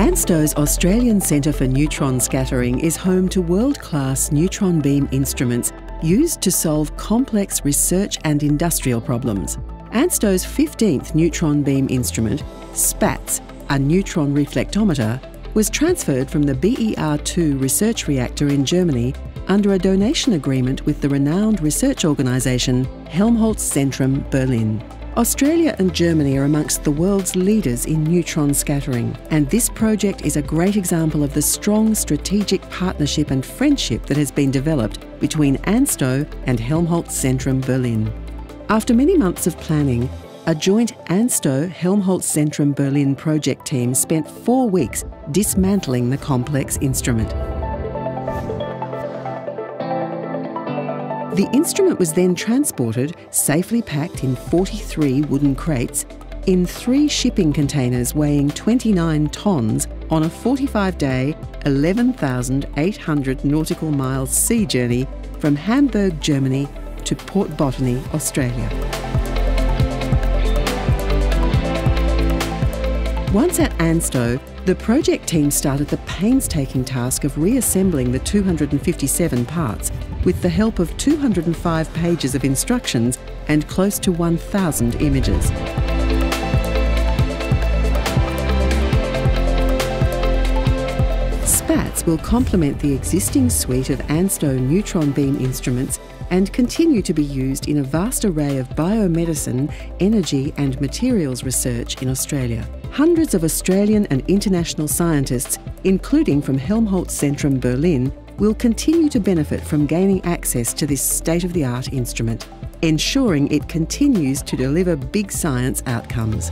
ANSTO's Australian Centre for Neutron Scattering is home to world class neutron beam instruments used to solve complex research and industrial problems. ANSTO's 15th neutron beam instrument, Spatz, a neutron reflectometer, was transferred from the BER 2 research reactor in Germany under a donation agreement with the renowned research organisation Helmholtz Zentrum Berlin. Australia and Germany are amongst the world's leaders in neutron scattering, and this project is a great example of the strong strategic partnership and friendship that has been developed between ANSTO and Helmholtz Zentrum Berlin. After many months of planning, a joint ANSTO Helmholtz Zentrum Berlin project team spent four weeks dismantling the complex instrument. The instrument was then transported, safely packed in 43 wooden crates, in three shipping containers weighing 29 tonnes on a 45 day, 11,800 nautical miles sea journey from Hamburg, Germany to Port Botany, Australia. Once at ANSTO, the project team started the painstaking task of reassembling the 257 parts with the help of 205 pages of instructions and close to 1,000 images. Spatz will complement the existing suite of ANSTO neutron beam instruments and continue to be used in a vast array of biomedicine, energy, and materials research in Australia. Hundreds of Australian and international scientists, including from Helmholtz Zentrum Berlin, will continue to benefit from gaining access to this state of the art instrument, ensuring it continues to deliver big science outcomes.